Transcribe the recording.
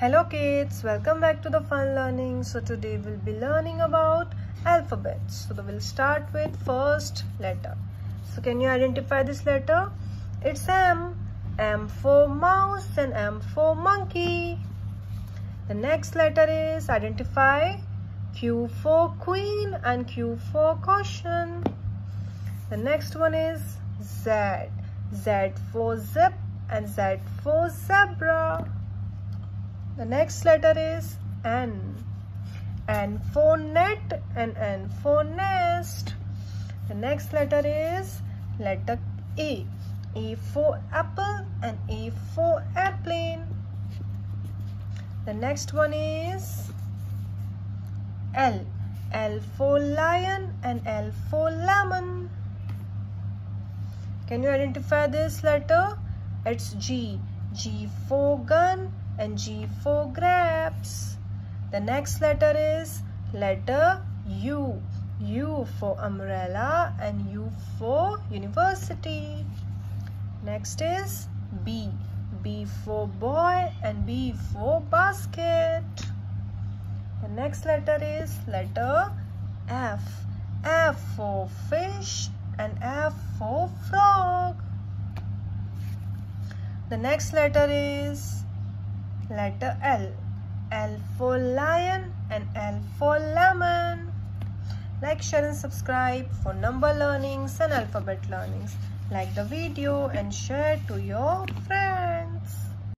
Hello kids, welcome back to the fun learning. So today we'll be learning about alphabets. So we'll start with first letter. So can you identify this letter? It's M. M for mouse and M for monkey. The next letter is identify Q for queen and Q for caution. The next one is Z. Z for zip and Z for zebra. The next letter is N. N for net and N for nest. The next letter is letter A. A for apple and A for airplane. The next one is L. L for lion and L for lemon. Can you identify this letter? It's G. G for gun and G for grabs. The next letter is letter U. U for umbrella and U for university. Next is B. B for boy and B for basket. The next letter is letter F. F for fish and F for frog. The next letter is letter L. L for lion and L for lemon. Like, share and subscribe for number learnings and alphabet learnings. Like the video and share to your friends.